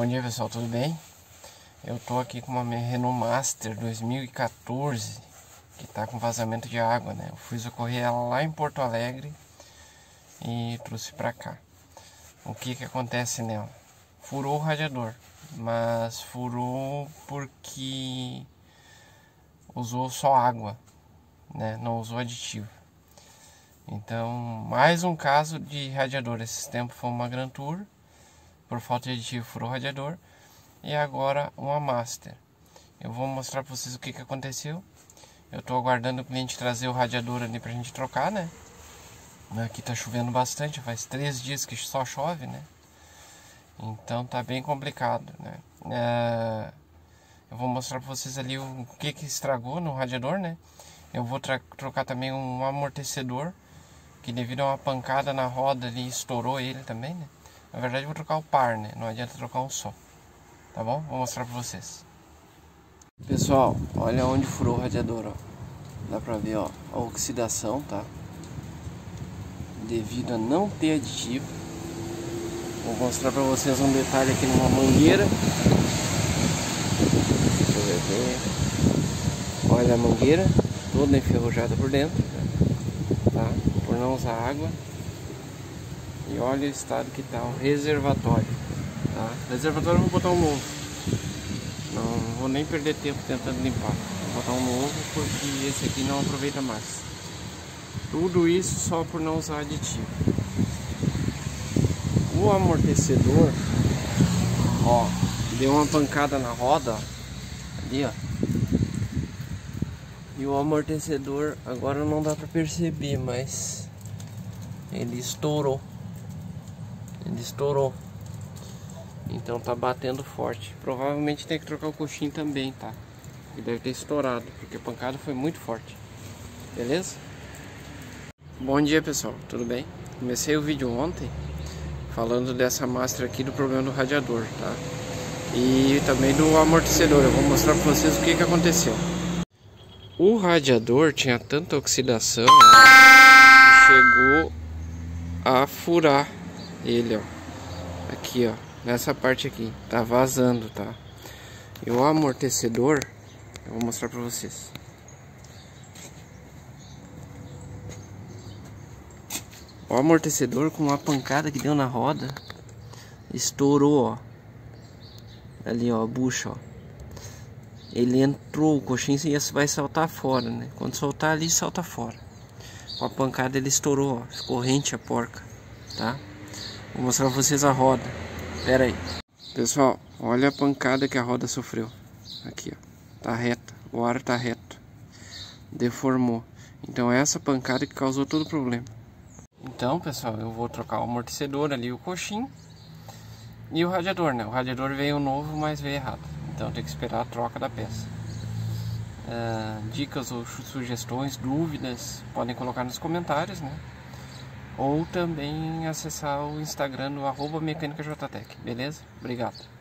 Bom dia pessoal, tudo bem? Eu tô aqui com uma Renault Master 2014 que tá com vazamento de água, né? Eu fui socorrer ela lá em Porto Alegre e trouxe pra cá. O que que acontece nela? Furou o radiador, mas furou porque usou só água, né? Não usou aditivo. Então, mais um caso de radiador. Esses tempos foi uma Grand Tour por falta de aditivo furou o radiador e agora uma Master. Eu vou mostrar para vocês o que, que aconteceu. Eu estou aguardando o cliente trazer o radiador ali para a gente trocar, né? Aqui está chovendo bastante, faz três dias que só chove, né? Então tá bem complicado, né? É... Eu vou mostrar para vocês ali o que que estragou no radiador, né? Eu vou trocar também um amortecedor que devido a uma pancada na roda ali estourou ele também, né? Na verdade vou trocar o par, né? Não adianta trocar um só. Tá bom? Vou mostrar pra vocês. Pessoal, olha onde furou o radiador, ó. Dá pra ver, ó, a oxidação, tá? Devido a não ter aditivo. Vou mostrar pra vocês um detalhe aqui numa mangueira. Deixa eu ver. Olha a mangueira, toda enferrujada por dentro, tá? Por não usar água. E olha o estado que está o reservatório. Tá? Reservatório eu vou botar um novo. Não vou nem perder tempo tentando limpar. Vou botar um novo porque esse aqui não aproveita mais. Tudo isso só por não usar aditivo. O amortecedor, ó, deu uma pancada na roda, ali ó. E o amortecedor agora não dá para perceber, mas ele estourou. Ele estourou. Então tá batendo forte. Provavelmente tem que trocar o coxinho também, tá? E deve ter estourado, porque a pancada foi muito forte. Beleza? Bom dia pessoal, tudo bem? Comecei o vídeo ontem falando dessa master aqui do problema do radiador, tá? E também do amortecedor. Eu vou mostrar pra vocês o que que aconteceu. O radiador tinha tanta oxidação que chegou a furar ele, ó. Aqui, ó. Nessa parte aqui. Tá vazando, tá? E o amortecedor, eu vou mostrar pra vocês. O amortecedor com uma pancada que deu na roda estourou, ó. Ali, ó, a bucha, ó. Ele entrou, o coxinho vai saltar fora, né? Quando soltar ali, salta fora. Com a pancada ele estourou, ó. Ficou rente a porca, tá? Vou mostrar pra vocês a roda. Pera aí. Pessoal, olha a pancada que a roda sofreu. Aqui, ó. Tá reta. O ar tá reto. Deformou. Então é essa pancada que causou todo o problema. Então, pessoal, eu vou trocar o amortecedor ali, o coxinho. E o radiador, né? O radiador veio novo, mas veio errado. Então tem que esperar a troca da peça. Uh, dicas ou sugestões, dúvidas, podem colocar nos comentários, né? Ou também acessar o Instagram no arroba beleza? Obrigado.